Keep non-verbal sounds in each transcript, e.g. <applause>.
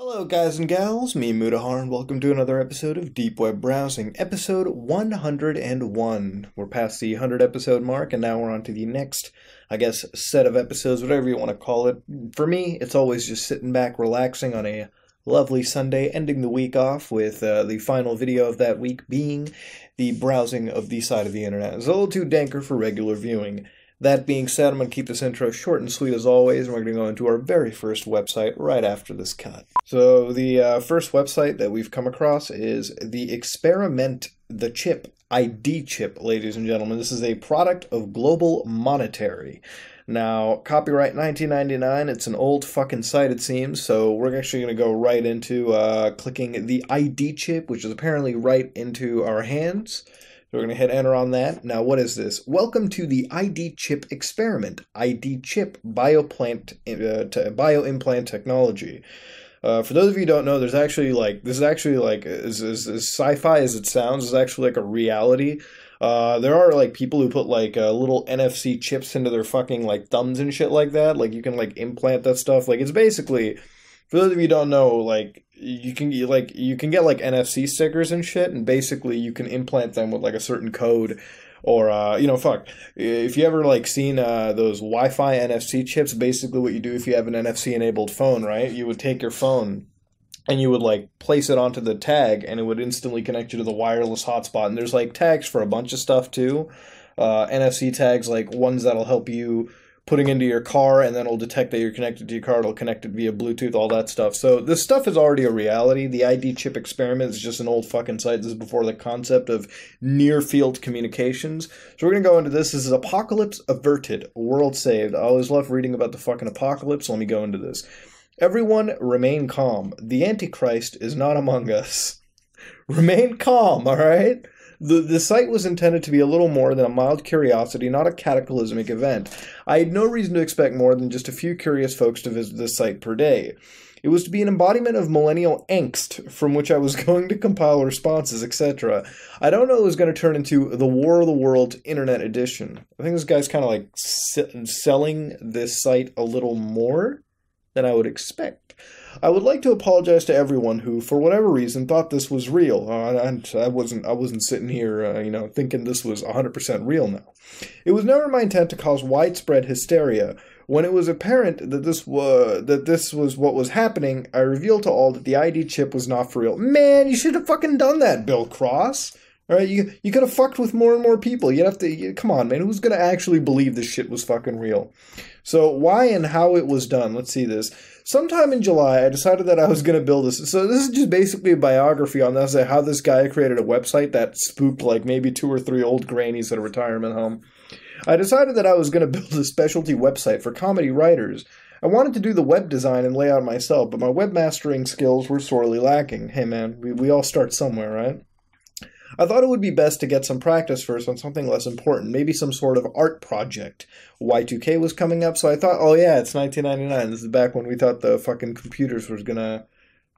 Hello, guys and gals. Me, Mutahar, and welcome to another episode of Deep Web Browsing, episode 101. We're past the 100 episode mark, and now we're on to the next, I guess, set of episodes, whatever you want to call it. For me, it's always just sitting back, relaxing on a lovely Sunday, ending the week off with uh, the final video of that week being the browsing of the side of the internet. It's a little too danker for regular viewing. That being said, I'm going to keep this intro short and sweet as always, and we're going to go into our very first website right after this cut. So, the uh, first website that we've come across is the Experiment the Chip ID chip, ladies and gentlemen. This is a product of Global Monetary. Now, copyright 1999, it's an old fucking site, it seems, so we're actually going to go right into uh, clicking the ID chip, which is apparently right into our hands. So we're going to hit enter on that. Now, what is this? Welcome to the ID chip experiment. ID chip bioplant uh, to bioimplant technology. Uh, for those of you who don't know, there's actually like this is actually like as, as, as sci-fi as it sounds is actually like a reality. Uh, there are like people who put like uh, little NFC chips into their fucking like thumbs and shit like that. Like you can like implant that stuff. Like it's basically for those of you who don't know, like you can like you can get like NFC stickers and shit, and basically you can implant them with like a certain code. Or uh, you know, fuck. If you ever like seen uh, those Wi-Fi NFC chips, basically what you do if you have an NFC enabled phone, right? You would take your phone and you would like place it onto the tag, and it would instantly connect you to the wireless hotspot. And there's like tags for a bunch of stuff too. Uh, NFC tags, like ones that'll help you putting into your car and then it'll detect that you're connected to your car. It'll connect it via bluetooth all that stuff. So this stuff is already a reality. The id chip experiment is just an old fucking site. This is before the concept of near field communications. So we're going to go into this. This is apocalypse averted world saved. I always love reading about the fucking apocalypse. Let me go into this. Everyone remain calm. The antichrist is not among us. <laughs> Remain calm all right the, the site was intended to be a little more than a mild curiosity, not a cataclysmic event. I had no reason to expect more than just a few curious folks to visit the site per day. It was to be an embodiment of millennial angst from which I was <laughs> going to compile responses, etc. I don't know it was going to turn into the War of the Worlds Internet Edition. I think this guy's kind of like selling this site a little more than I would expect. I would like to apologize to everyone who, for whatever reason, thought this was real. Uh, I wasn't. I wasn't sitting here, uh, you know, thinking this was 100% real. Now, it was never my intent to cause widespread hysteria. When it was apparent that this was that this was what was happening, I revealed to all that the ID chip was not for real. Man, you should have fucking done that, Bill Cross. All right, you you could have fucked with more and more people. You'd have to you, come on, man. Who's gonna actually believe this shit was fucking real? So why and how it was done? Let's see this. Sometime in July, I decided that I was gonna build this. So this is just basically a biography on this, how this guy created a website that spooked like maybe two or three old grannies at a retirement home. I decided that I was gonna <laughs> build a specialty website for comedy writers. I wanted to do the web design and layout myself, but my webmastering skills were sorely lacking. Hey man, we, we all start somewhere, right? I thought it would be best to get some practice first on something less important, maybe some sort of art project. Y2K was coming up, so I thought, oh yeah, it's 1999. This is back when we thought the fucking computers was gonna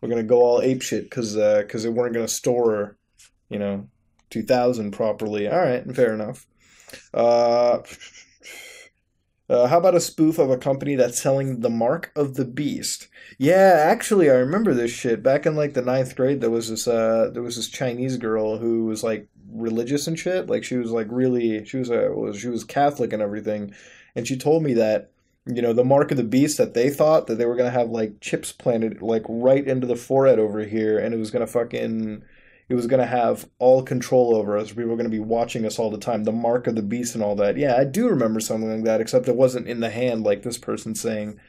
were gonna go all ape shit because because uh, they weren't gonna store, you know, 2000 properly. All right, fair enough. Uh, uh, how about a spoof of a company that's selling the mark of the beast? Yeah, actually, I remember this shit. Back in like the ninth grade, there was this uh, there was this Chinese girl who was like religious and shit. Like she was like really, she was a was she was Catholic and everything, and she told me that you know the mark of the beast that they thought that they were gonna have like chips planted like right into the forehead over here, and it was gonna fucking it was going to have all control over us. People were going to be watching us all the time. The mark of the beast and all that. Yeah, I do remember something like that, except it wasn't in the hand like this person saying.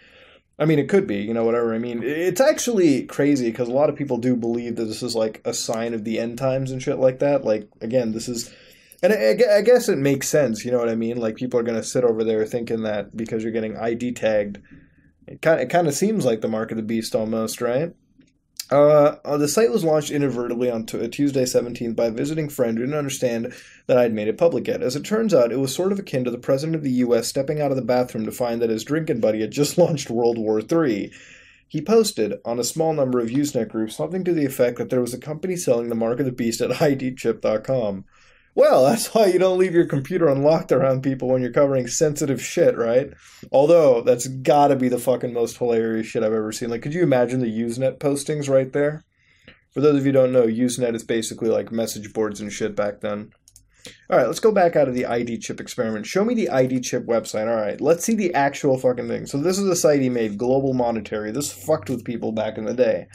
I mean, it could be, you know, whatever. I mean, it's actually crazy because a lot of people do believe that this is like a sign of the end times and shit like that. Like, again, this is. And I, I guess it makes sense, you know what I mean? Like, people are going to sit over there thinking that because you're getting ID tagged. It kind, it kind of seems like the mark of the beast almost, right? Uh, uh, the site was launched inadvertently on t- Tuesday 17th by a visiting friend who didn't understand that I'd made it public yet. As it turns out, it was sort of akin to the president of the U.S. stepping out of the bathroom to find that his drinking buddy had just <laughs> launched World War III. He posted on a small number of Usenet groups something to the effect that there was a company selling the mark of the beast at <laughs> idchip.com. Well, <laughs> that's why you don't leave your computer unlocked around people when you're covering sensitive shit, right? Although, that's gotta be the fucking most hilarious shit I've ever seen. Like, could you imagine the Usenet postings right there? For those of you don't know, Usenet is basically like message boards and shit back then. All right, let's go back out of the ID chip experiment. Show me the ID chip website. All right, let's see the actual fucking thing. So this is a site he made, Global Monetary. This fucked with people back in the day.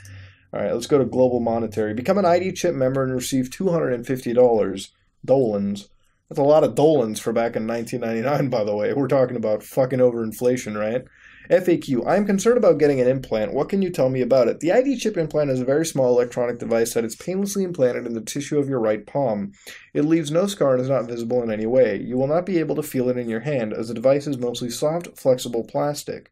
All right, let's go to Global Monetary. Become an ID chip member and receive $250 Dolans. That's a lot of Dolans for back in 1999, by the way. We're talking about fucking over inflation, right? FAQ. I am concerned about getting an implant. What can you tell me about it? The ID chip implant is a very small electronic device that is painlessly implanted in the tissue of your right palm. It leaves no scar and is not visible in any way. You will not be able to feel it in your hand, as the device is mostly soft, flexible plastic.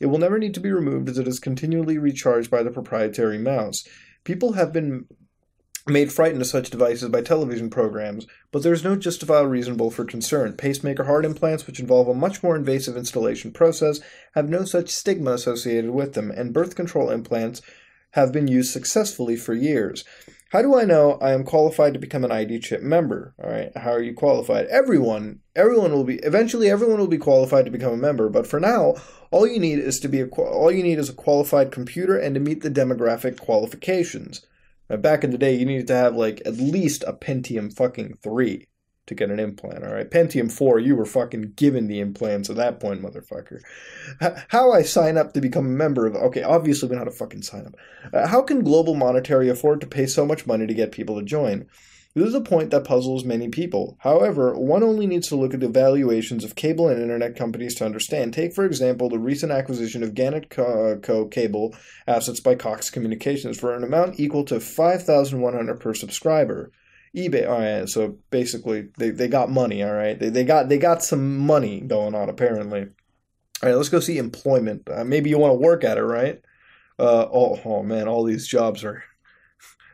It will never need to be removed as it is continually recharged by the proprietary mouse. People have been made frightened of such devices by television programs, but there is no justifiable reasonable for concern. Pacemaker heart implants, which involve a much more invasive installation process, have no such stigma associated with them, and birth control implants have been used successfully for years. How do I know I am qualified to become an ID chip member? All right, how are you qualified? Everyone, everyone will be eventually everyone will be qualified to become a member, but for now, all you need is to be a all you need is a qualified computer and to meet the demographic qualifications. Back in the day, you needed to have like at least a Pentium fucking 3 to get an implant, all right? Pentium 4, you were fucking given the implants at that point, motherfucker. How I sign up to become a member of. Okay, obviously, we know how to fucking sign up. Uh, how can Global Monetary afford to pay so much money to get people to join? This is a point that puzzles many people. However, one only needs to look at the valuations of cable and internet companies to understand. Take, for example, the recent acquisition of Gannett Co. Co. cable assets by Cox Communications for an amount equal to 5100 per subscriber. eBay, all right, so basically they, they got money, all right? They, they got they got some money going on apparently. All right, let's go see employment. Uh, maybe you want to work at it, right? Uh, oh, oh man, all these jobs are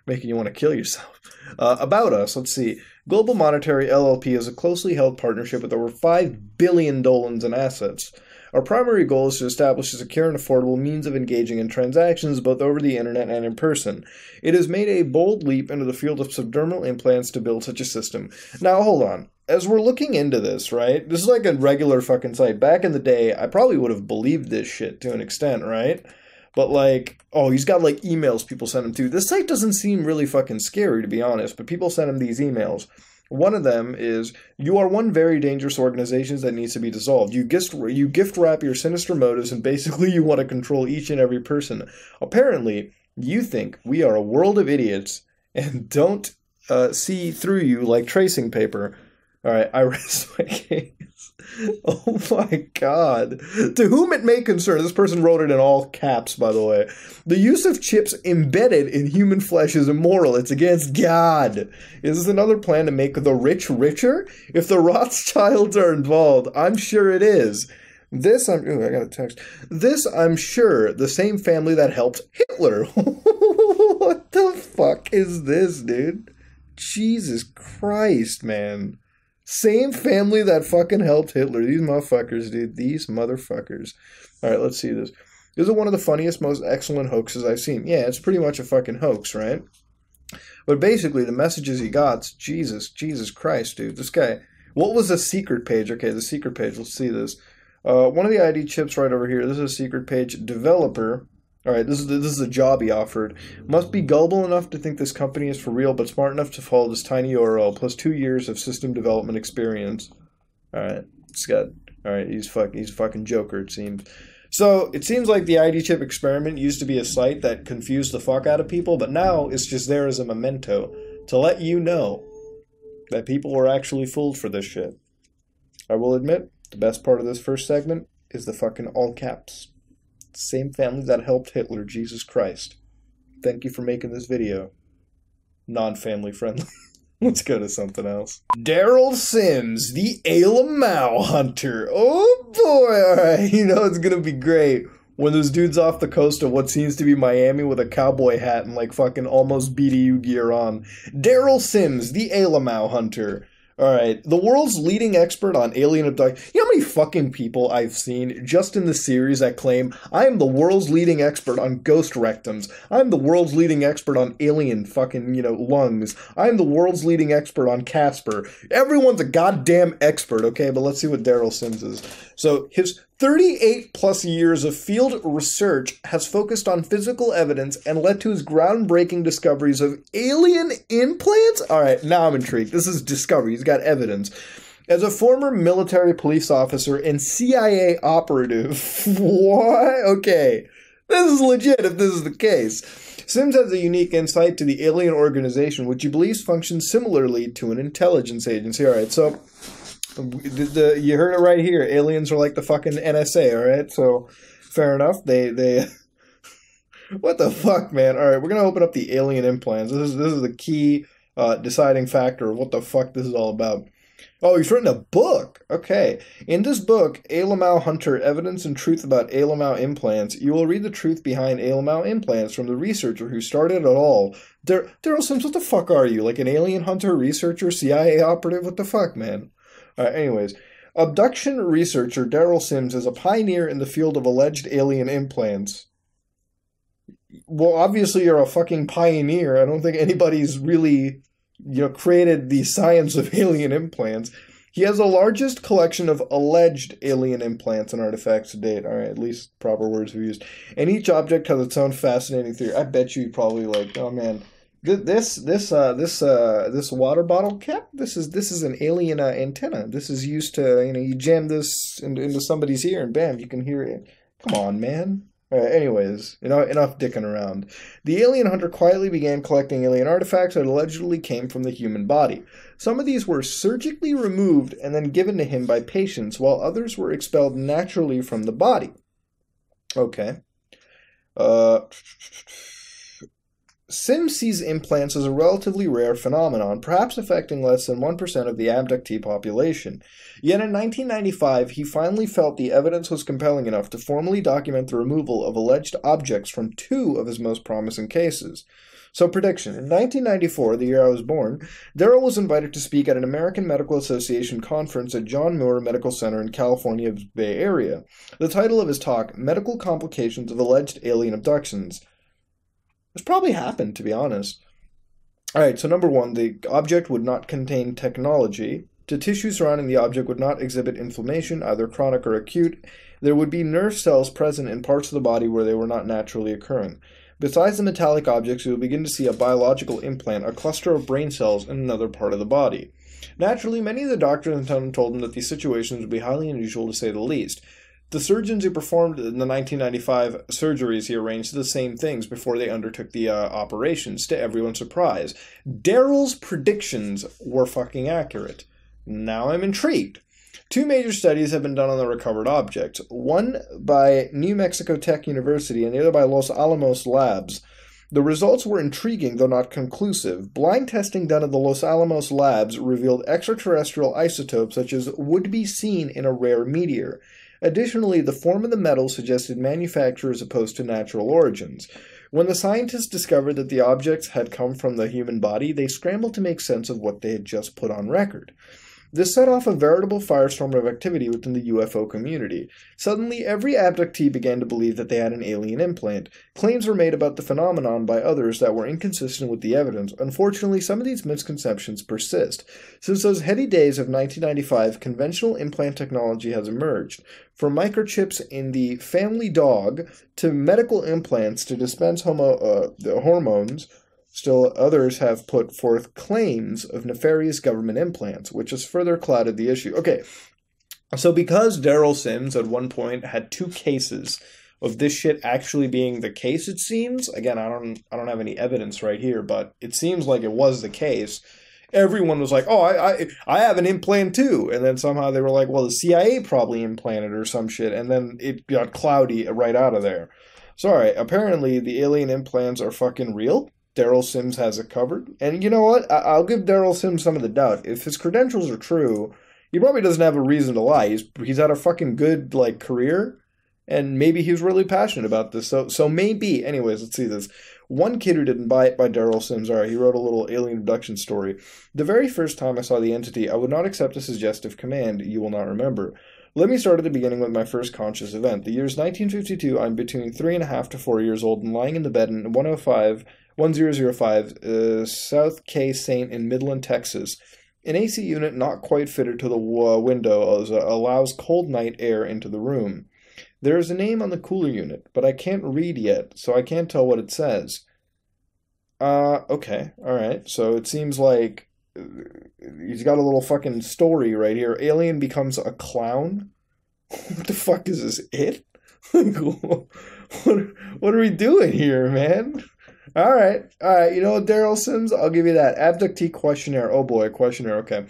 making you want to kill yourself. Uh, about us, let's see. Global Monetary LLP is a closely held partnership with over 5 billion dolans in assets. Our primary goal is to establish a secure and affordable means of engaging in transactions both over the internet and in person. It has made a bold leap into the field of subdermal implants to build such a system. Now, hold on. As we're looking into this, right? This is like a regular fucking site. Back in the day, I probably would have believed this shit to an extent, right? But like, oh, he's got like emails people send him to. This site doesn't seem really fucking scary to be honest, but people send him these emails. One of them is you are one very dangerous organization that needs to be dissolved. You gift you gift wrap your sinister motives and basically you want to control each and every person. Apparently, you think we are a world of idiots and don't uh, see through you like tracing paper. All right, I <laughs> rest my case. <laughs> Oh my god. To whom it may concern, this person wrote it in all caps, by the way. The use of chips embedded in human flesh is immoral. It's against God. Is this another plan to make the rich richer? If the Rothschilds are involved, I'm sure it is. This, I'm, ooh, I got a text. This, I'm sure, the same family that helped Hitler. <laughs> what the fuck is this, dude? Jesus Christ, man. Same family that fucking helped Hitler. These motherfuckers, dude. These motherfuckers. All right, let's see this. This is one of the funniest, most excellent hoaxes I've seen. Yeah, it's pretty much a fucking hoax, right? But basically, the messages he got, Jesus, Jesus Christ, dude. This guy, what was the secret page? Okay, the secret page. Let's see this. Uh, one of the ID chips right over here. This is a secret page. Developer all right, this is this is a job he offered. Must be gullible enough to think this company is for real, but smart enough to follow this tiny URL plus two years of system development experience. All right, got All right, he's fuck. He's a fucking Joker. It seems. So it seems like the ID chip experiment used to be a site that confused the fuck out of people, but now it's just there as a memento to let you know that people were actually fooled for this shit. I will admit, the best part of this first segment is the fucking all caps same family that helped Hitler, Jesus Christ. Thank you for making this video. Non family friendly. <laughs> Let's go to something else. Derrel Sims, the Alamau Hunter. Oh boy, <laughs> alright, you know it's gonna be great when this dude's off the coast of what seems to be Miami with a cowboy hat and like fucking almost BDU gear on. Derrel Sims, the Alamau Hunter. All right, the world's leading expert on alien abduction. You know how many fucking people I've seen just in the series that claim I am the world's leading expert on ghost rectums. I'm the world's leading expert on alien fucking you know lungs. I'm the world's leading expert on Casper. Everyone's a goddamn expert, okay? But let's see what Derrel Sims is. So his 38 plus years of field research has focused on physical evidence and led to his groundbreaking discoveries of alien implants. All right, now I'm intrigued. This is discovery. He's got evidence. As a former military police officer and CIA operative, <laughs> what? Okay, this is legit if this is the case. Sims has a unique insight to the alien organization, which he believes functions similarly to an intelligence agency. All right, so the, the, you heard it right here. Aliens are like the fucking NSA. All right, so fair enough. They they. <laughs> what the fuck, man? All right, we're gonna open up the alien implants. This is this is the key uh, deciding factor of what the fuck this is all about. Oh, he's written a book. Okay. In this book, Alamau Hunter, Evidence and Truth About Alamau Implants, you will read the truth behind Alamau implants from the researcher who started it all. Dar- Derrel Sims, what the fuck are you? Like an alien hunter, researcher, CIA operative? What the fuck, man? Uh, anyways, abduction researcher Derrel Sims is a pioneer in the field of alleged alien implants. Well, obviously you're a fucking pioneer. I don't think anybody's really, you know, created the science of <laughs> alien implants. He has the largest collection of alleged alien implants and artifacts to date. All right, at least proper words were used. And each object has its own fascinating theory. I bet you probably like, oh man, this this uh this uh this water bottle cap this is this is an alien uh, antenna. This is used to you know you jam this into, into somebody's ear and bam you can hear it. Come on man. Uh, anyways you know enough dicking around. The alien hunter quietly began collecting alien artifacts that allegedly came from the human body. Some of these were surgically removed and then given to him by patients while others were expelled naturally from the body. Okay. Uh Sim sees implants as a relatively rare phenomenon, perhaps affecting less than 1% of the abductee population. Yet in 1995, he finally felt the evidence was compelling enough to formally document the removal of alleged objects from two of his most promising cases. So, prediction. In 1994, the year I was born, Derrel was invited to speak at an American Medical Association conference at John Muir Medical Center in California's Bay Area. The title of his talk, Medical Complications of Alleged Alien Abductions. This probably happened, to be honest. All right, so number one, the object would not contain technology. The tissue surrounding the object would not exhibit inflammation, either chronic or acute. There would be nerve cells present in parts of the body where they were not naturally occurring. Besides the metallic objects, you will begin to see a biological implant, a cluster of brain cells in another part of the body. Naturally, many of the doctors in town told him that these situations would be highly unusual to say the least. The surgeons who performed the 1995 surgeries he arranged the same things before they undertook the uh, operations, to everyone's surprise. Derrel's predictions were fucking accurate. Now I'm intrigued. Two major studies have been done on the recovered objects, one by New Mexico Tech University and the other by Los Alamos Labs. The results were intriguing, though not conclusive. Blind testing done at the Los Alamos labs revealed extraterrestrial isotopes such as would be seen in a rare meteor. Additionally, the form of the metal suggested manufacture as opposed to natural origins. When the scientists discovered that the objects had come from the human body, they scrambled to make sense of what they had just put on record. This set off a veritable firestorm of activity within the UFO community. Suddenly, every abductee began to believe that they had an alien implant. Claims were made about the phenomenon by others that were inconsistent with the evidence. Unfortunately, some of these misconceptions persist. Since those heady days of 1995, conventional implant technology has emerged. From microchips in the family dog to medical implants to dispense homo, uh, hormones, Still, others have put forth claims of nefarious government implants, which has further clouded the issue. Okay, so because Derrel Sims at one point had two cases of this shit actually being the case, it seems. Again, I don't, I don't have any evidence right here, but it seems like it was the case. Everyone was like, "Oh, I, I, I have an implant too," and then somehow they were like, "Well, the CIA probably implanted or some shit," and then it got cloudy right out of there. Sorry, apparently the alien implants are fucking real Derrel Sims has it covered. And you know what? I- will give Derrel Sims some of the doubt. If his credentials are true, he probably doesn't have a reason to lie. He's he's had a fucking good like career, and maybe he's really passionate about this. So so maybe. Anyways, let's see this. One Kid Who Didn't Buy It by Derrel Sims. All right, he wrote a little alien abduction story. The very first time I saw the entity, I would not accept a suggestive command you will not remember. Let me start at the beginning with my first conscious event. The year is 1952. I'm between three and a half to four years old and lying in the bed in 105, 1005 uh, South K Saint in Midland, Texas. An AC unit not quite fitted to the window allows cold night air into the room. There is a name on the cooler unit, but I can't read yet, so I can't tell what it says. Uh, okay, alright. So it seems like uh, he's got a little fucking story right here. Alien becomes a clown? <laughs> what the fuck is this? It? <laughs> what, what are we doing here, man? All right, all right. You know, Derrel Sims, I'll give you that. Abductee questionnaire. Oh boy, questionnaire. Okay.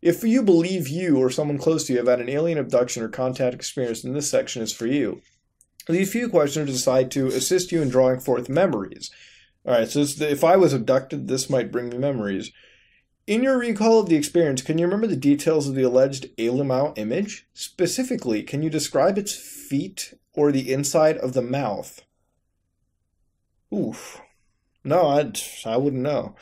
If you believe you or someone close to you have had an alien abduction or contact experience, then this section is for you. These few questions decide to assist you in drawing forth memories. All right, so if I was abducted, this might bring me memories. In your recall of the experience, can you remember the details of the alleged Ailimau image? Specifically, can you describe its feet or the inside of the mouth? Oof. No, I I wouldn't know.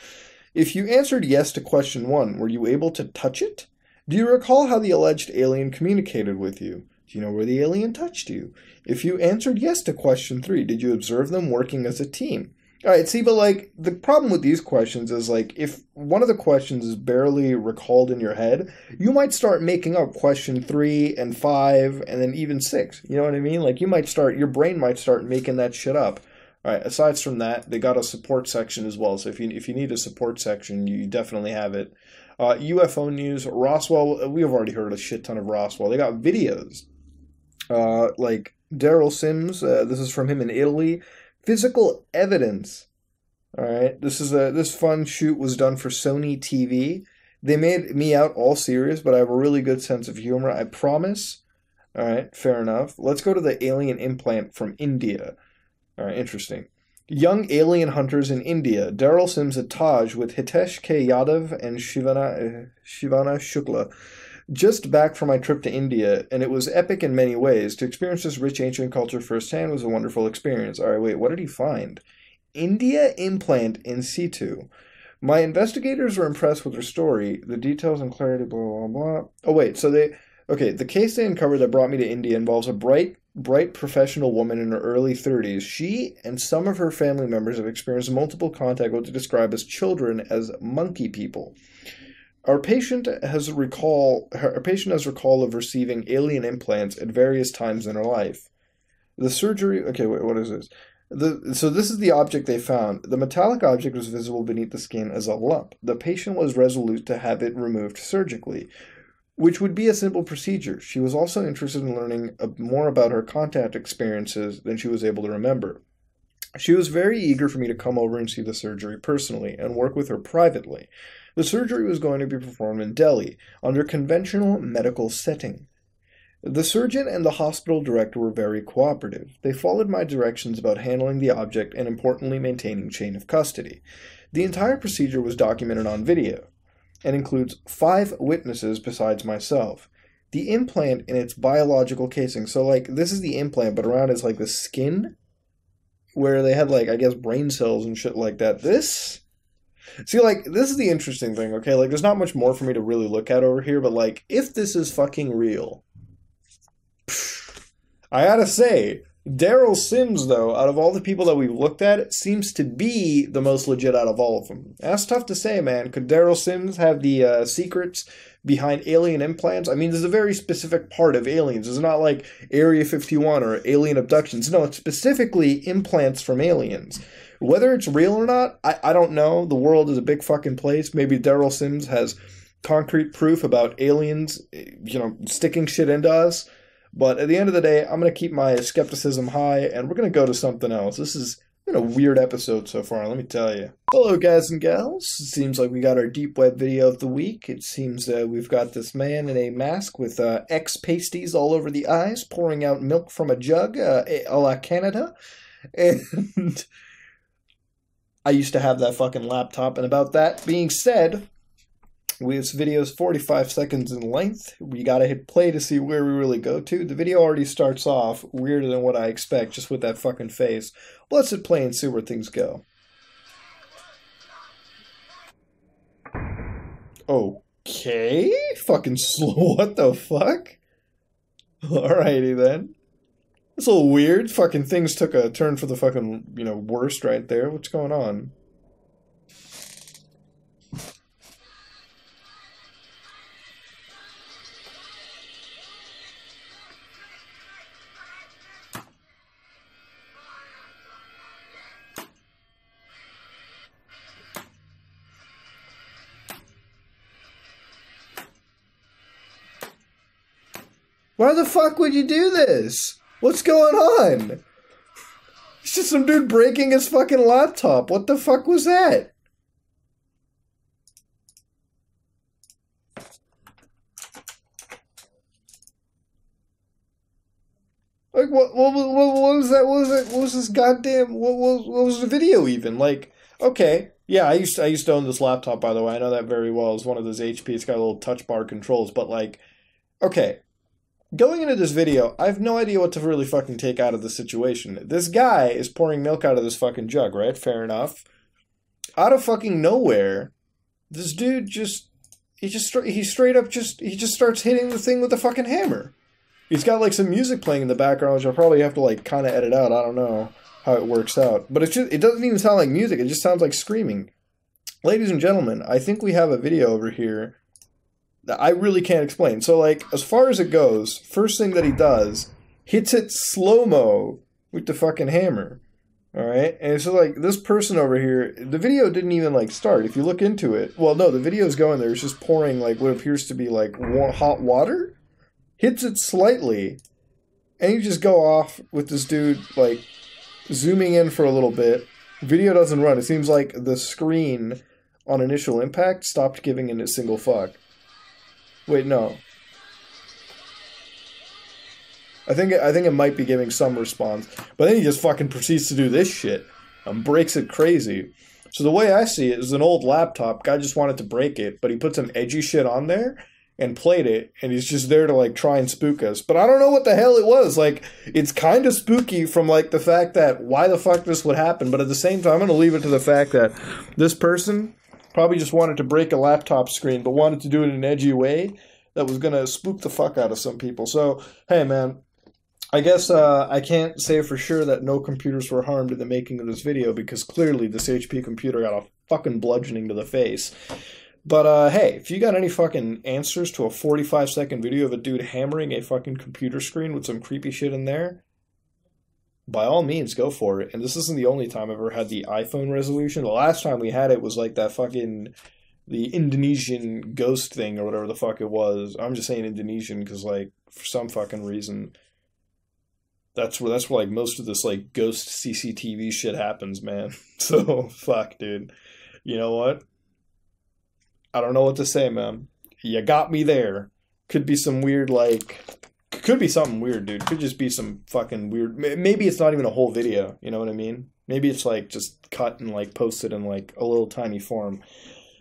If you answered yes to question one, were you able to touch it? Do you recall how the alleged alien communicated with you? Do you know where the alien touched you? If you answered yes to question three, did you observe them working as a team? All right, see, but like the problem with these questions is like if one of the questions is barely recalled in your head, you might start making up question three and five and then even six. You know what I mean? Like you might start, your brain might start making that shit up. All right. Aside from that, they got a support section as well. So if you if you need a support section, you definitely have it. Uh, UFO news, Roswell. We have already heard a shit ton of Roswell. They got videos, uh, like Derrel Sims. Uh, this is from him in Italy physical evidence. All right, this is a this fun shoot was done for Sony TV. They made me out all serious, but I have a really good sense of humor. I promise. All right, fair enough. Let's go to the alien implant from India. All right, interesting. Young alien hunters in India. Derrel Sims at Taj with Hitesh K. Yadav and Shivana, uh, Shivana Shukla just back from my trip to India, and it was epic in many ways. To experience this rich ancient culture firsthand was a wonderful experience. All right, wait, what did he find? India implant in situ. My investigators were impressed with her story, the details and clarity, blah, blah, blah. Oh, wait, so they. Okay, the case they uncovered that brought me to India involves a bright, bright professional woman in her early 30s. She and some of her family members have experienced multiple contact with what they describe as children as monkey people. Our patient has recall our patient has recall of receiving alien implants at various times in her life. The surgery okay, wait, what is this? The, so this is the object they found. The metallic object was visible beneath the skin as a lump. The patient was resolute to have it removed surgically, which would be a simple procedure. She was also interested in learning more about her contact experiences than she was able to remember. She was very eager for me to come over and see the surgery personally and work with her privately. The surgery was going to be performed in Delhi under conventional medical setting. The surgeon and the hospital director were very cooperative. They followed my directions about handling the object and importantly maintaining chain of custody. The entire procedure was documented on video and includes five witnesses besides myself. The implant in its biological casing, so like this is the implant, but around is like the skin where they had like I guess brain cells and shit like that. This See, like, this is the interesting thing, okay? Like, there's not much more for me to really look at over here, but, like, if this is fucking real, I gotta say, Derrel Sims, though, out of all the people that we've looked at, seems to be the most legit out of all of them. That's tough to say, man. Could Derrel Sims have the uh, secrets behind alien implants? I mean, there's a very specific part of aliens. It's not like Area 51 or alien abductions. No, it's specifically implants from aliens. Whether it's real or not, I, I don't know. The world is a big fucking place. Maybe Derrel Sims has concrete proof about aliens, you know, sticking shit into us. But at the end of the day, I'm going to keep my skepticism high and we're going to go to something else. This has been a weird episode so far, let me tell you. Hello, guys and gals. It seems like we got our deep web video of the week. It seems uh, we've got this man in a mask with uh, X pasties all over the eyes, pouring out milk from a jug, uh, a la Canada. <laughs> And I used to have that fucking laptop. And about that being said, this video's 45 seconds in length. We gotta hit play to see where we really go to. The video already starts off weirder than what I expect, just with that fucking face. Let's hit play and see where things go. Okay, fucking <laughs> slow. What the fuck? Alrighty then. This little weird fucking things took a turn for the fucking, you know, worst right there. What's going on? Why the fuck would you do this? What's going on? It's just some dude breaking his fucking laptop. What the fuck was that? Like what? What, what, what was that? What was that? What was this goddamn? What was? What was the video even? Like, okay, yeah, I used to, I used to own this laptop. By the way, I know that very well. It's one of those HP. It's got a little touch bar controls, but like, okay, going into this video, I have no idea what to really fucking take out of the situation. This guy is pouring milk out of this fucking jug, right? Fair enough. Out of fucking nowhere, this dude just he just he straight up just he just starts hitting the thing with a fucking hammer. He's got like some music playing in the background, which I'll probably have to like kind of edit out. I don't know how it works out, but it just it doesn't even sound like music. It just sounds like screaming. Ladies and gentlemen, I think we have a video over here I really can't explain. So, like, as far as it goes, first thing that he does, hits it slow mo with the fucking hammer. All right, and so like this person over here, the video didn't even like start. If you look into it, well, no, the video is going there. It's just pouring like what appears to be like hot water, hits it slightly, and you just go off with this dude like zooming in for a little bit. Video doesn't run. It seems like the screen on initial impact stopped giving it a single fuck. Wait, no. I think I think it might be giving some response, but then he just fucking proceeds to do this shit and breaks it crazy. So the way I see it is an old laptop. Guy just wanted to break it, but he put some edgy shit on there and played it, and he's just there to like try and spook us. But I don't know what the hell it was. Like it's kind of spooky from like the fact that why the fuck this would happen, but at the same time, I'm gonna leave it to the fact that this person Probably just wanted to break a laptop screen, but wanted to do it in an edgy way that was going to spook the fuck out of some people. So, hey, man, I guess uh, I can't say for sure that no computers were harmed in the making of this video because clearly this HP computer got a fucking bludgeoning to the face. But uh, hey, if you got any fucking answers to a 45 second video of a dude hammering a fucking computer screen with some creepy shit in there, by all means go for it. And this isn't the only time I've ever had the iPhone resolution. The last time we had it was like that fucking the Indonesian ghost thing or whatever the fuck it was. I'm just saying Indonesian because like for some fucking reason that's where that's where like most of this like ghost CCTV shit happens, man. <laughs> So fuck, dude. You know what? I don't know what to say, man. You got me there. Could be some weird like could be something weird, dude. Could just be some fucking weird. Maybe it's not even a whole video. You know what I mean? Maybe it's like just cut and like posted in like a little tiny form.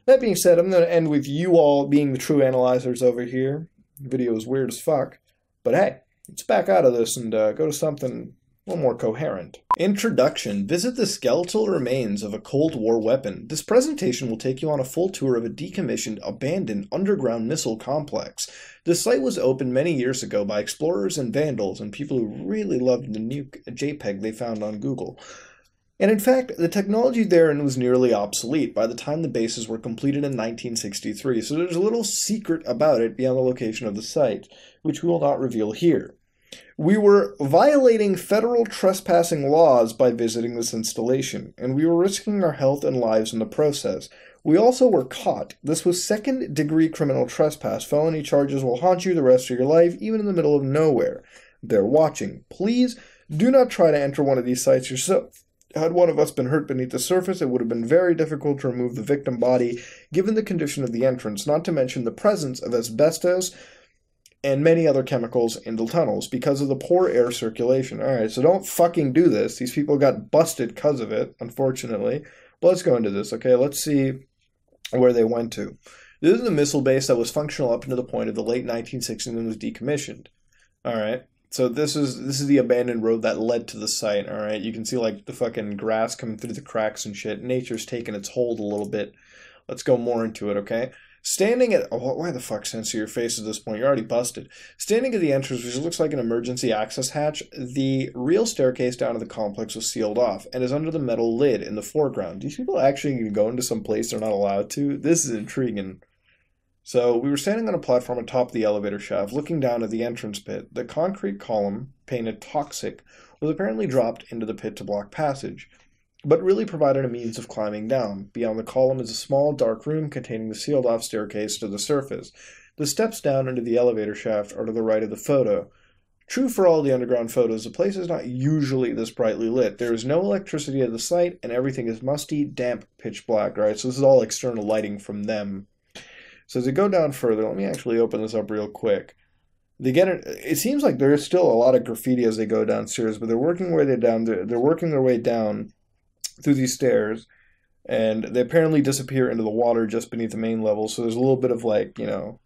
That being said, I'm gonna end with you all being the true analyzers over here. Video is weird as fuck, but hey, let's back out of this and uh, go to something little more coherent. Introduction. Visit the skeletal remains of a Cold War weapon. This presentation will take you on a full tour of a decommissioned, abandoned underground missile complex. The site was opened many years ago by explorers and vandals and people who really loved the nuke JPEG they found on Google. And in fact, the technology therein was nearly obsolete by the time the bases were completed in 1963, so there's a little secret about it beyond the location of the site, which we will not reveal here. We were violating federal trespassing laws by visiting this installation, and we were risking our health and lives in the process. We also were caught. This was second degree criminal trespass. Felony charges will haunt you the rest of your life, even in the middle of nowhere. They're watching. Please do not try to enter one of these sites yourself. Had one of us been hurt beneath the surface, it would have been very difficult to remove the victim body, given the condition of the entrance, not to mention the presence of asbestos and many other chemicals in the tunnels because of the poor air circulation. All right, so don't fucking do this. These people got busted because of it, unfortunately. But let's go into this, okay? Let's see where they went to. This is a missile base that was functional up until the point of the late 1960s and was decommissioned. All right. So this is this is the abandoned road that led to the site. All right, you can see like the fucking grass coming through the cracks and shit. Nature's taking its hold a little bit. Let's go more into it, okay? Standing at oh, why the fuck censor your face at this point? You're already busted. Standing at the entrance, which looks like an emergency access hatch, the real staircase down to the complex was sealed off and is under the metal lid in the foreground. These people actually go into some place they're not allowed to. This is intriguing. So we were standing on a platform atop the elevator shaft, looking down at the entrance pit. The concrete column, painted toxic, was apparently dropped into the pit to block passage but really provided a means of climbing down. Beyond the column is a small, dark room containing the sealed off staircase to the surface. The steps down into the elevator shaft are to the right of the photo. True for all the underground photos, the place is not usually this brightly lit. There is no electricity at the site, and everything is musty, damp, pitch black, right? So this is all external lighting from them. So as we go down further, let me actually open this up real quick. They get it. It seems like there is still a lot of graffiti as they go downstairs, but they're working their way down. They're, they're working their way down through these stairs, and they apparently disappear into the water just beneath the main level. So there's a little bit of like you know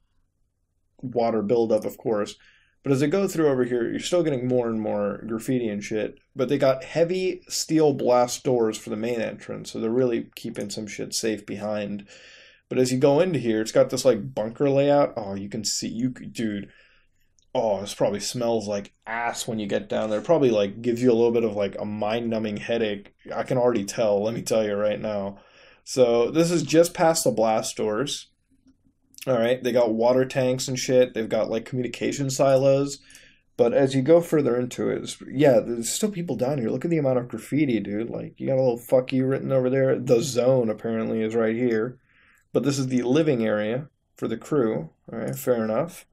water buildup, of course. But as they go through over here, you're still getting more and more graffiti and shit. But they got heavy steel blast doors for the main entrance, so they're really keeping some shit safe behind. But as you go into here, it's got this like bunker layout. Oh, you can see you, dude oh, this probably smells like ass when you get down there. Probably like gives you a little bit of like a mind numbing headache. I can already tell, let me tell you right now. So this is just past the blast doors. All right, they got water tanks and shit. They've got like communication silos. But as you go further into it, yeah, there's still people down here. Look at the amount of graffiti, dude. Like, you got a little fuck you written over there. The zone apparently is right here. But this is the living area for the crew. All right, fair enough.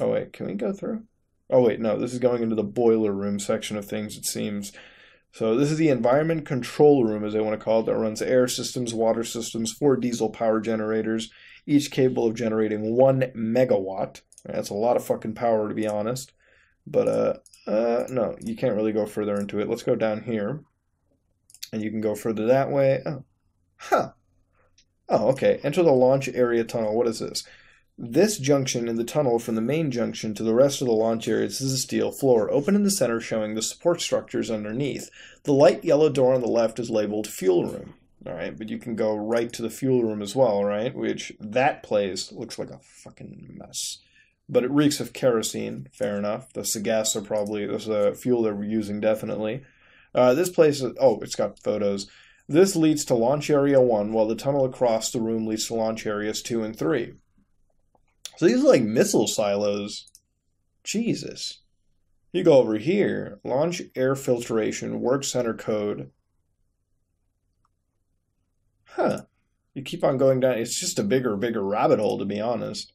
Oh wait, can we go through? Oh wait, no, this is going into the boiler room section of things, it seems. So this is the environment control room, as they want to call it, that runs air systems, water systems, four diesel power generators, each capable of generating one megawatt. That's a lot of fucking power, to be honest. But uh, uh, no, you can't really go further into it. Let's go down here, and you can go further that way. Oh, huh. Oh, okay. Enter the launch area tunnel. What is this? This junction in the tunnel from the main junction to the rest of the launch areas is a steel floor, open in the center showing the support structures underneath. The light yellow door on the left is labeled fuel room. Alright, but you can go right to the fuel room as well, right? Which, that place looks like a fucking mess. But it reeks of kerosene, fair enough. The gas are probably, that's the fuel they're using definitely. Uh, this place, is, oh, it's got photos. This leads to launch area 1, while the tunnel across the room leads to launch areas 2 and 3. So these are like missile silos. Jesus. You go over here, launch air filtration, work center code. Huh. You keep on going down. It's just a bigger, bigger rabbit hole, to be honest.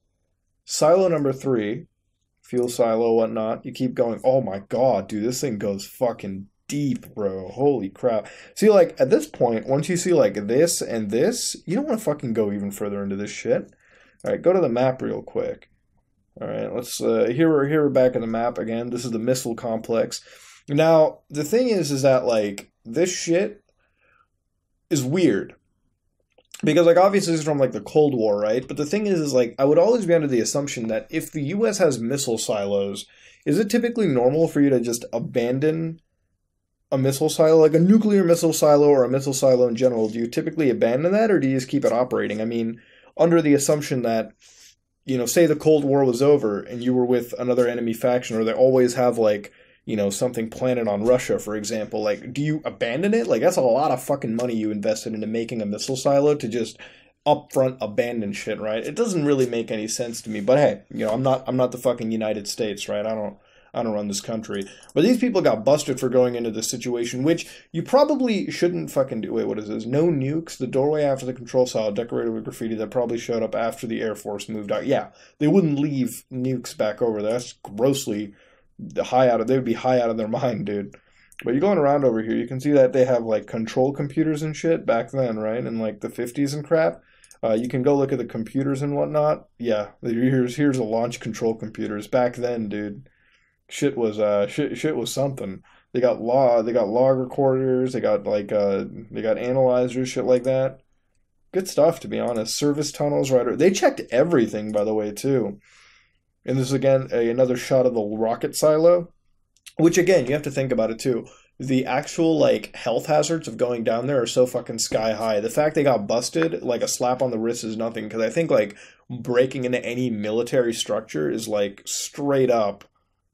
Silo number three, fuel silo, whatnot. You keep going. Oh my god, dude, this thing goes fucking deep, bro. Holy crap. See, like, at this point, once you see, like, this and this, you don't want to fucking go even further into this shit. All right, go to the map real quick. All right, let's uh, here we're here we're back in the map again. This is the missile complex. Now the thing is, is that like this shit is weird because like obviously it's from like the Cold War, right? But the thing is, is like I would always be under the assumption that if the U.S. has missile silos, is it typically normal for you to just abandon a missile silo, like a nuclear missile silo or a missile silo in general? Do you typically abandon that, or do you just keep it operating? I mean under the assumption that you know say the cold war was over and you were with another enemy faction or they always have like you know something planted on russia for example like do you abandon it? Like that's a lot of fucking money you invested into making a missile silo to just upfront abandon shit right? It doesn't really make any sense to me but hey you know i'm not i'm not the fucking united states right? I don't I don't run this country. But these people got busted for going into this situation, which you probably shouldn't fucking do. Wait, what is this? No nukes. The doorway after the control cell decorated with graffiti that probably showed up after the Air Force moved out. Yeah, they wouldn't leave nukes back over there. That's grossly high out of. They would be high out of their <laughs> mind, dude. But you're going around over here, you can see that they have like control computers and shit back then, right? In like the 50s and crap. Uh, you can go look at the computers and whatnot. Yeah, here's here's a launch control computers back then, dude shit was uh shit shit was something. They got law they got log recorders, they got like uh they got analyzers, shit like that. Good stuff to be honest. Service tunnels, right? They checked everything by the way too. And this is again a, another shot of the rocket silo, which again you have to think about it too. the actual like health hazards of going down there are so fucking sky high. The fact they got busted, like a slap on the wrist, is nothing. Because I think like breaking into any military structure is like straight up,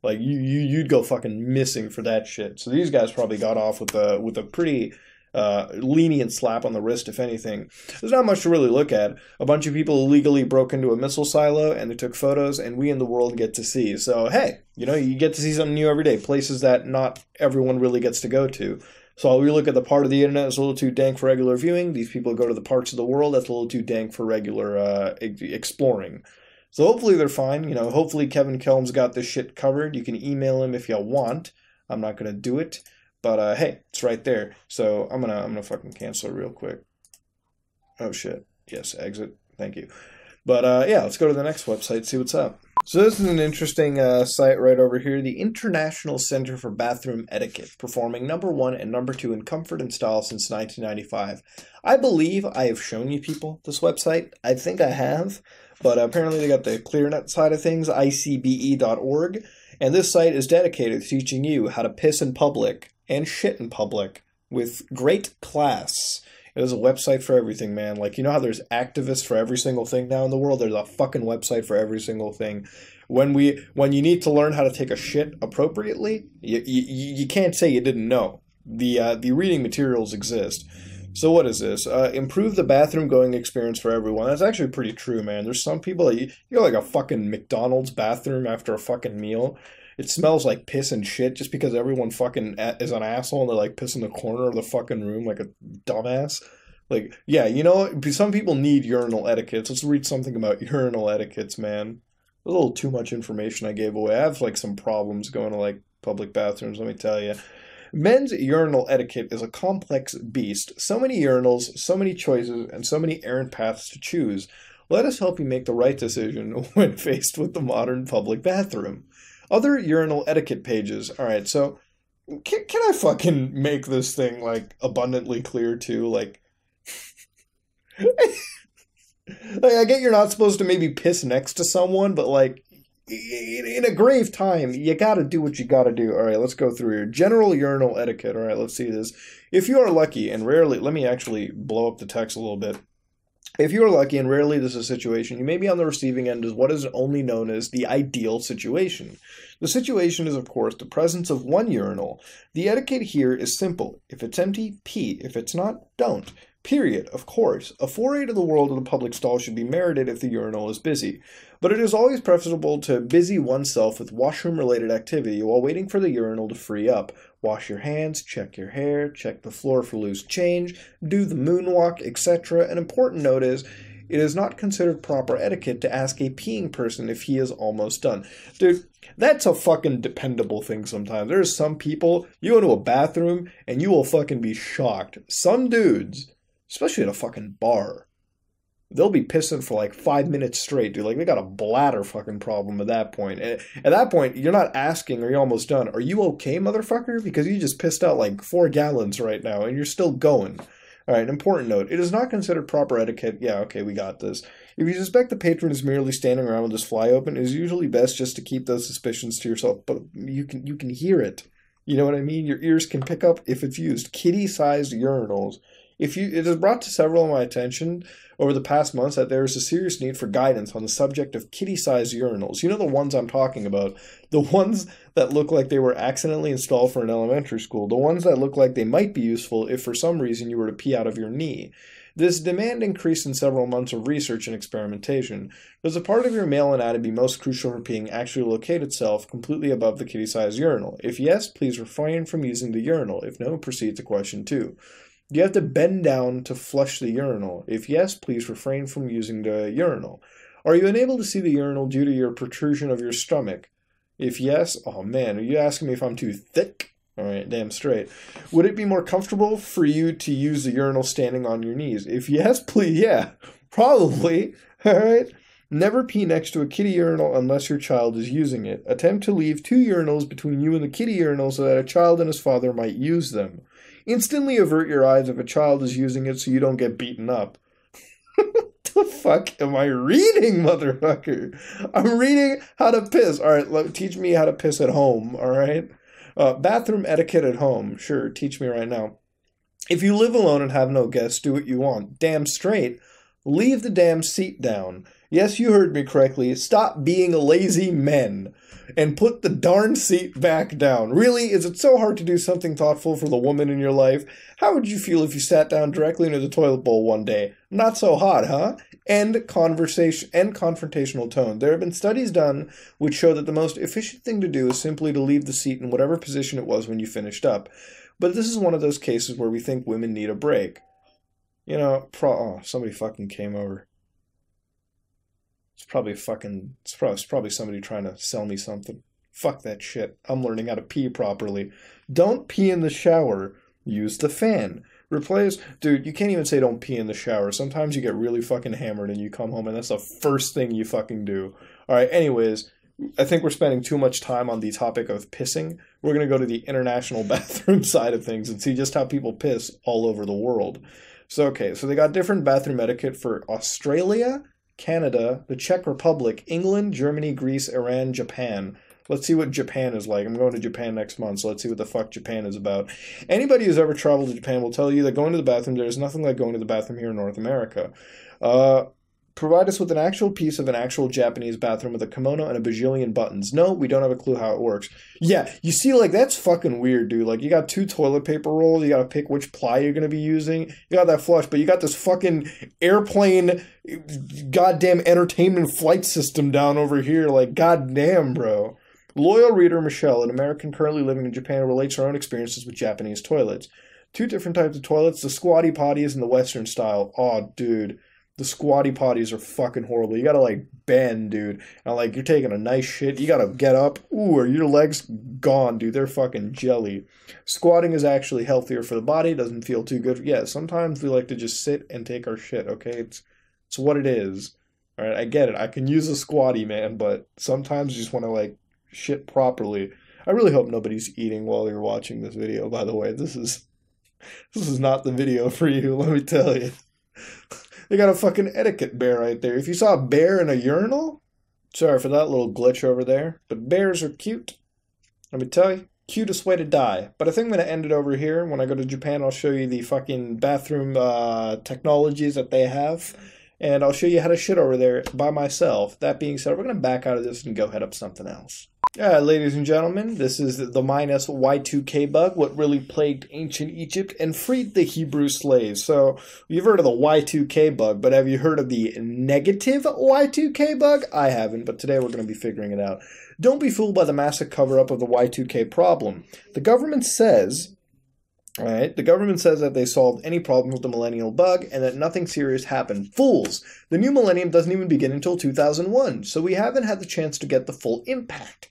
like you you you'd go fucking missing for that shit. So these guys probably got off with a with a pretty uh, lenient slap on the wrist, if anything. There's not much to really look at. A bunch of people illegally broke into a missile silo and they took photos, and we in the world get to see. So, hey, you know, you get to see something new every day, places that not everyone really gets to go to. So we look at the part of the internet that's a little too dank for regular viewing. These people go to the parts of the world that's a little too dank for regular uh, exploring. So hopefully they're fine. You know, hopefully Kevin Kelm's got this shit covered. You can email him if y'all want. I'm not gonna do it. But uh, hey, it's right there. So I'm gonna I'm gonna fucking cancel real quick. Oh shit. Yes, exit. Thank you. But uh, yeah, let's go to the next website, see what's up. So this is an interesting uh, site right over here, the International Center for Bathroom Etiquette, performing number one and number two in comfort and style since 1995. I believe I have shown you people this website. I think I have, but apparently they got the ClearNet side of things, icbe.org, and this site is dedicated to teaching you how to piss in public and shit in public with great class. It is a website for everything, man. Like, you know how there's activists for every single thing now in the world? There's a fucking website for every single thing. When we when you need to learn how to take a shit appropriately, you, you, you can't say you didn't know. The uh, the reading materials exist. So what is this? Uh, improve the bathroom going experience for everyone. That's actually pretty true, man. There's some people that you, you go like a fucking McDonald's bathroom after a fucking meal, it smells like piss and shit just because everyone fucking is an asshole and they're like piss in the corner of the fucking room like a dumbass. Like, yeah, you know, some people need urinal etiquettes. Let's read something about <laughs> urinal etiquettes, man. A little too much information I gave away. I have like some problems going to like public bathrooms, let me tell you. Men's urinal etiquette is a complex beast. So many urinals, so many choices, and so many errant paths to choose. Let us help you make the right decision <laughs> when faced with the modern public bathroom. Other urinal etiquette pages. All right, so can, can I fucking make this thing like abundantly clear too? Like, <laughs> like I get you're not supposed to maybe piss next to someone, but like in a grave time, you gotta do what you gotta do. All right, let's go through here. General urinal etiquette. All right, let's see this. If you are lucky, and rarely, let me actually blow up the text a little bit. If you are lucky, and rarely this is a situation, you may be on the receiving end of what is only known as the ideal situation. The situation is, of course, the presence of one urinal. The etiquette here is simple. If it's empty, pee. If it's not, don't. Period. Of course, a foray to the world of the public stall should be merited if the urinal is busy. But it is always preferable to busy oneself with washroom related activity while waiting for the urinal to free up. Wash your hands, check your hair, check the floor for loose change, do the moonwalk, etc. An important note is it is not considered proper etiquette to ask a peeing person if he is almost done. Dude, that's a fucking dependable thing sometimes. There's some people, you go to a bathroom and you will fucking be shocked. Some dudes, especially at a fucking bar, they'll be pissing for like five minutes straight, dude. Like they got a bladder fucking problem at that point. And at that point, you're not asking, are you almost done? Are you okay, motherfucker? Because you just pissed out like four gallons right now and you're still going. All right, important note. It is not considered proper etiquette. Yeah, okay, we got this. If you suspect the patron is merely standing around with his fly open, it is usually best just to keep those suspicions to yourself. But you can you can hear it. You know what I mean? Your ears can pick up if it's used. Kitty-sized urinals if you, it has brought to several of my attention over the past months that there is a serious need for guidance on the subject of kitty-sized urinals. You know the ones I'm talking about, the <laughs> ones that look like they were accidentally installed for an elementary school, the ones that look like they might be useful if for some reason you were to pee out of your knee. This demand increased in several months of research and experimentation. Does a part of your male anatomy most crucial for peeing actually locate itself completely above the kitty-sized urinal? If yes, please refrain from using the urinal. If no, proceed to question two. You have to bend down to flush the urinal? If yes, please refrain from using the urinal. Are you unable to see the urinal due to your protrusion of your stomach? If yes, oh man, are you asking me if I'm too thick? All right, damn straight. Would it be more comfortable for you to use the urinal standing on your knees? If yes, <laughs> please, yeah, probably. <laughs> All right. Never pee next to a kitty urinal unless your child is using it. Attempt to leave two urinals between you and the kitty urinal so that a child and his father might use them. Instantly avert your eyes if a child is using it so you don't get beaten up. <laughs> the fuck am I reading, motherfucker? I'm reading how to piss. All right, let, teach me how to piss at home. All right. Uh, bathroom etiquette at home. Sure, teach me right now. If you live alone and have no guests, do what you want. Damn straight. Leave the damn seat down. Yes, you heard me correctly. Stop being lazy men and put the darn seat back down. Really? Is it so hard to do something thoughtful for the woman in your life? How would you feel if you sat down directly into the toilet bowl one day? Not so hot, huh? End conversation and confrontational tone. There have been studies done which show that the most efficient thing to do is simply to leave the seat in whatever position it was when you finished up. But this is one of those cases where we think women need a break. You know, pro- oh, somebody fucking came over. It's probably fucking. It's probably, it's probably somebody trying to sell me something. Fuck that shit. I'm learning how to pee properly. Don't pee in the shower. Use the fan. Replace, dude. You can't even say don't pee in the shower. Sometimes you get really fucking hammered and you come home and that's the first thing you fucking do. All right. Anyways, I think we're spending too much time on the topic of pissing. We're gonna go to the international <laughs> bathroom side of things and see just how people piss all over the world. So okay, so they got different bathroom etiquette for Australia, Canada, the Czech Republic, England, Germany, Greece, Iran, Japan. Let's see what Japan is like. I'm going to Japan next month, so let's see what the fuck Japan is about. Anybody who's ever traveled to Japan will tell you that going to the bathroom, there's nothing like going to the bathroom here in North America. Uh, Provide us with an actual piece of an actual Japanese bathroom with a kimono and a bajillion buttons. No, we don't have a clue how it works. Yeah, you see, like, that's fucking weird, dude. Like, you got two toilet paper rolls, you gotta pick which ply you're gonna be using. You got that flush, but you got this fucking airplane, goddamn entertainment flight system down over here. Like, goddamn, bro. Loyal reader Michelle, an American currently living in Japan, relates her own experiences with Japanese toilets. Two different types of toilets the squatty potties and the Western style. Oh, dude the squatty potties are fucking horrible. You gotta like bend, dude. And like you're taking a nice shit, you gotta get up. Ooh, are your legs gone, dude? They're fucking jelly. Squatting is actually healthier for the body. Doesn't feel too good. Yeah, sometimes we like to just sit and take our shit. Okay, it's it's what it is. All right, I get it. I can use a squatty, man, but sometimes you just want to like shit properly. I really hope nobody's eating while you're watching this video. By the way, this is <laughs> this is not the video for you. <laughs> Let me tell you. <laughs> They got a fucking etiquette bear right there. If you saw a bear in a urinal, sorry for that little glitch over there, but bears are cute. Let me tell you, cutest way to die. But I think I'm going to end it over here. When I go to Japan, I'll show you the fucking bathroom uh, technologies that they have. And I'll show you how to shit over there by myself. That being said, we're going to back out of this and go head up something else. Ladies and gentlemen, this is the minus Y2K bug, what really plagued ancient Egypt and freed the Hebrew slaves. So, you've heard of the Y2K bug, but have you heard of the negative Y2K bug? I haven't, but today we're going to be figuring it out. Don't be fooled by the massive cover up of the Y2K problem. The government says Right? The government says that they solved any problem with the millennial bug and that nothing serious happened. Fools! The new millennium doesn't even begin until 2001, so we haven't had the chance to get the full impact.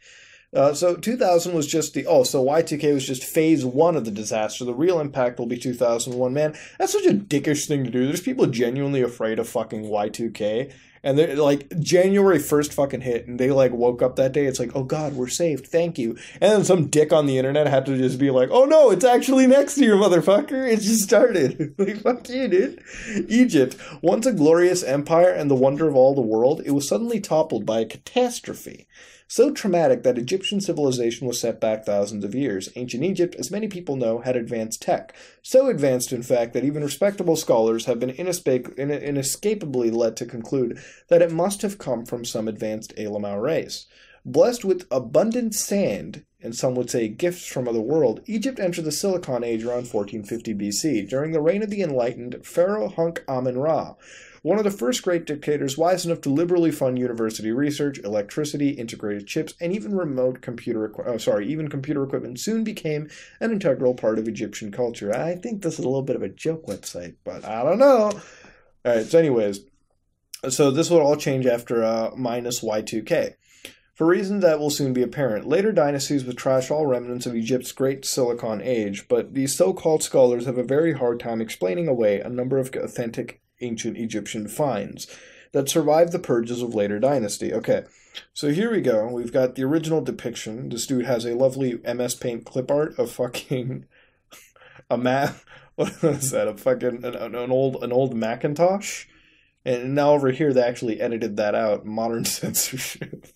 Uh, so 2000 was just the oh, so Y2K was just phase one of the disaster. The real impact will be 2001. Man, that's such a dickish thing to do. There's people genuinely afraid of fucking Y2K, and they're like January 1st fucking hit, and they like woke up that day. It's like, oh god, we're saved, thank you. And then some dick on the internet had to just be like, oh no, it's actually next year, motherfucker. It just started. <laughs> like fuck you, dude. Egypt, once a glorious empire and the wonder of all the world, it was suddenly toppled by a catastrophe so traumatic that Egyptian civilization was set back thousands of years. Ancient Egypt, as many people know, had advanced tech. So advanced, in fact, that even respectable scholars have been inescapably led to conclude that it must have come from some advanced Elamite race. Blessed with abundant sand, and some would say gifts from other world, Egypt entered the Silicon Age around 1450 BC, during the reign of the enlightened Pharaoh Hunk Amen Ra one of the first great dictators wise enough to liberally fund university research, electricity, integrated chips, and even remote computer oh, sorry, even computer equipment soon became an integral part of Egyptian culture. I think this is a little bit of a joke website, but I don't know. All right, so anyways, so this will all change after uh, minus Y2K. For reasons that will soon be apparent, later dynasties would trash all remnants of Egypt's great Silicon Age, but these so called scholars have a very hard time explaining away a number of authentic ancient Egyptian finds that survived the purges of later dynasty. Okay, so here we go. We've got the original depiction. This dude has a lovely MS Paint clip art of fucking <laughs> a map. <laughs> What is that? A fucking an, an old an old Macintosh. And now over here they actually edited that out. Modern <laughs> censorship.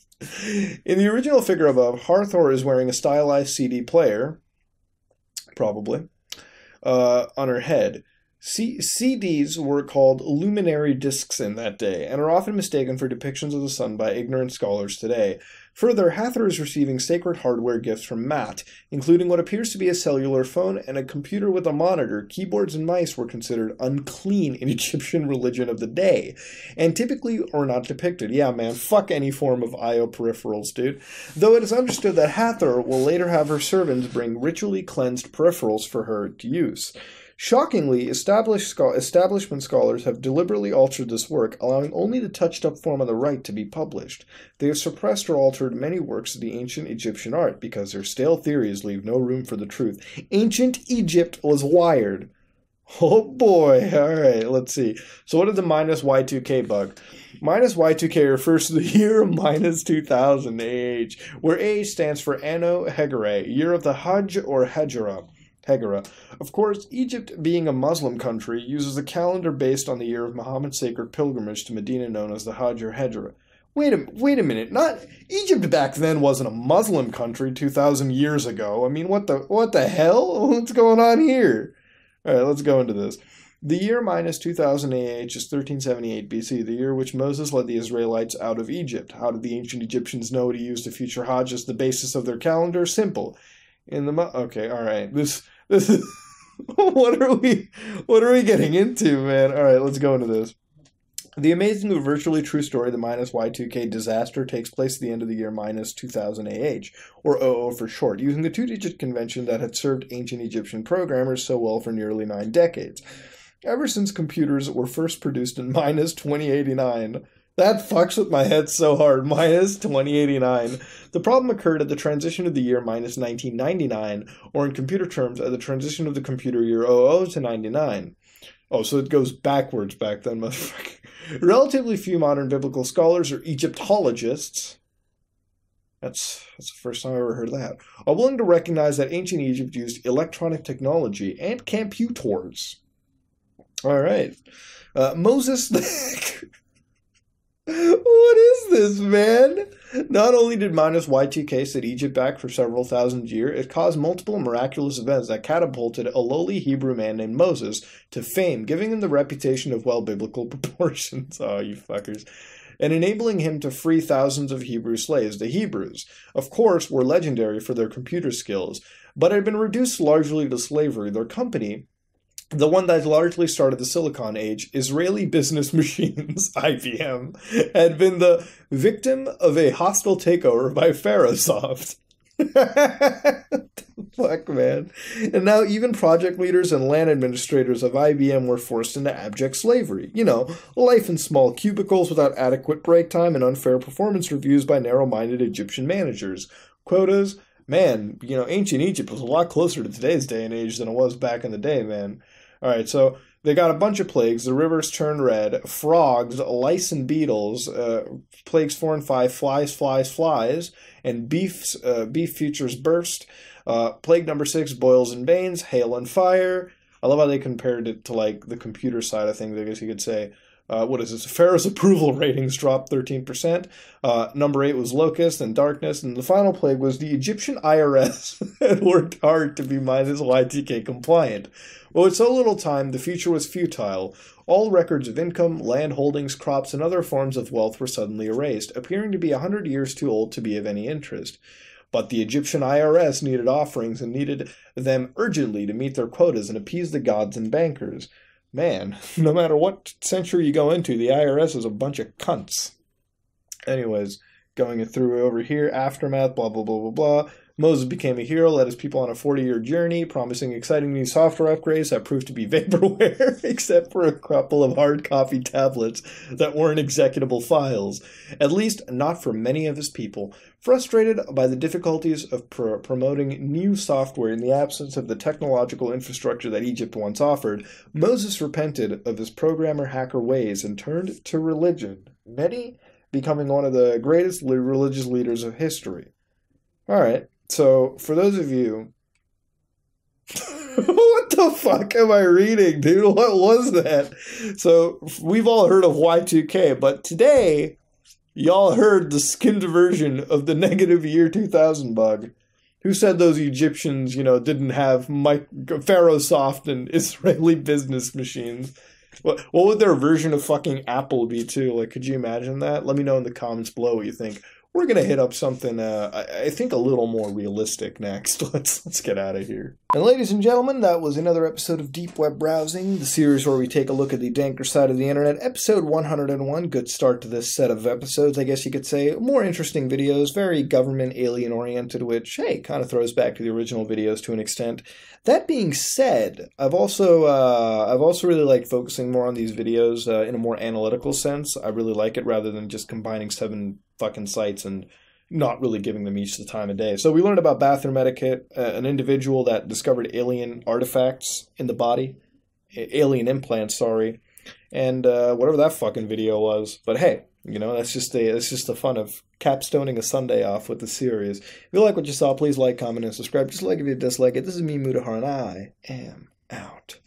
In the original figure above, Hathor is wearing a stylized CD player, probably, uh, on her head. C- CDs were called luminary discs in that day and are often mistaken for depictions of the sun by ignorant scholars today. Further, Hathor is receiving sacred hardware gifts from Maat, including what appears to be a cellular phone and a computer with a monitor. Keyboards and mice were considered unclean in <laughs> Egyptian religion of the day, and typically are not depicted. Yeah, man, fuck any form of I/O peripherals, dude. Though it is understood that Hathor will later have her servants bring ritually cleansed peripherals for her to use. Shockingly, established establishment scholars have deliberately altered this work, allowing only the touched up form on the right to be published. They have suppressed or altered many works of the ancient Egyptian art because their stale theories leave no room for the truth. Ancient Egypt was wired. Oh boy. <laughs> All right, let's see. So, what is the minus Y2K bug? Minus Y2K refers to the <laughs> year minus 2000 age, where A stands for Anno Hegirae, year of the Hajj or Hejra. Hegera. Of course, Egypt, being a Muslim country, uses a calendar based on the year of Muhammad's sacred pilgrimage to Medina known as the Hajj or Hejra. Wait a wait a minute. Not Egypt back then wasn't a Muslim country 2000 years ago. I mean, what the what the hell? <laughs> What's going on here? All right, let's go into this. The year minus 2000 AH is 1378 BC, the year which Moses led the Israelites out of Egypt. How did the ancient Egyptians know to use the future Hajj as the basis of their calendar? Simple. In the okay, all right. This this <laughs> is what are we what are we getting into, man? All right, let's go into this. The amazing virtually true story the minus Y2K disaster takes place at the end of the year minus 2000 AH, or 00 for short, using the two digit convention that had served ancient Egyptian programmers so well for nearly nine decades. Ever since computers were first produced in <laughs> minus 2089, that fucks with my head so hard. <laughs> Minus 2089. The problem occurred at the transition of the year minus 1999, or in computer terms, at the transition of the computer year 00 to 99. Oh, so it goes backwards back then, <laughs> motherfucker. Relatively few modern biblical scholars or Egyptologists that's that's the first time I ever heard that. Are willing to recognize that ancient Egypt used electronic technology and computers. All right, uh, Moses. <laughs> what is this, man? Not only did minus Y2K set Egypt back for several thousand years, it caused multiple miraculous events that catapulted a lowly Hebrew man named Moses to fame, giving him the reputation of well biblical <laughs> proportions. oh, you fuckers. And enabling him to free thousands of Hebrew slaves. The Hebrews, of course, were legendary for their computer skills, but had been reduced largely to slavery. Their company, the one that largely started the Silicon Age, Israeli Business <laughs> Machines, IBM, had been the victim of a hostile takeover by Pharaohsoft. <laughs> Fuck, man. And now even project leaders and land administrators of IBM were forced into abject slavery. You know, life in small cubicles without adequate break time and unfair performance reviews by narrow minded Egyptian managers. Quotas, man, you know, ancient Egypt was a lot closer to today's day and age than it was back in the day, man. All right, so they got a bunch of plagues. The rivers turn red. Frogs, lice, and beetles. Uh, plagues four and five. Flies, flies, flies. And beef. Uh, beef futures burst. Uh, plague number six. Boils and banes. Hail and fire. I love how they compared it to like the computer side of things. I guess you could say. Uh, what is this? Pharaoh's <laughs> approval ratings dropped 13%. Uh, number eight was locust and darkness. And the final plague was the Egyptian IRS had <laughs> worked hard to be minus Y2K compliant. But with so little time, the future was futile. All records of income, land holdings, crops, and other forms of wealth were suddenly erased, appearing to be a hundred years too old to be of any interest. But the Egyptian IRS needed offerings and needed them urgently to meet their quotas and appease the gods and bankers. Man, <laughs> no matter what century you go into, the IRS is a bunch of cunts. Anyways, going through over here, aftermath, blah, blah, blah, blah, blah. Moses became a hero, led his people on a 40 year journey, promising exciting new software upgrades that proved to be <laughs> vaporware, except for a couple of hard copy tablets that weren't executable files. At least, not for many of his people. Frustrated by the difficulties of pr- promoting new software in the absence of the technological infrastructure that Egypt once offered, Moses repented of his programmer hacker ways and turned to religion, many becoming one of the greatest religious leaders of history. All right. So, for those of you. <laughs> what the fuck am I reading, dude? What was that? So, we've all heard of Y2K, but today Y'all heard the skimmed version of the <laughs> negative year 2000 bug. Who said those Egyptians, you know, didn't have mic- Pharaohsoft and <laughs> Israeli business machines? What, what would their version of fucking Apple be, too? Like, could you imagine that? Let me know in the comments below what you think we're gonna hit up something uh, I, I, think a little more realistic next. <laughs> Let's let's get out of here. And ladies and gentlemen, that was another episode of Deep Web Browsing, the series where we take a look at the danker side of the internet. Episode 101. Good start to this set of episodes, I guess you could say. More interesting videos, very government alien oriented, which hey, kind of throws back to the original videos to an extent. That being said, I've also uh, I've also really liked focusing more on these videos uh, in a more analytical sense. I really like it rather than just combining seven fucking sites and not really giving them each the time of day. So we learned about bathroom etiquette, uh, an individual that discovered alien artifacts in the body, alien implants, sorry, and uh, whatever that fucking video was. But hey, you know that's just a that's just the fun of capstoning a Sunday off with the series. If you like what you saw, please like, comment, and subscribe. Just like if you dislike it. This is me, Mutahar, and I am out.